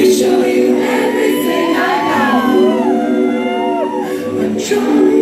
me show you everything I know. I'm trying.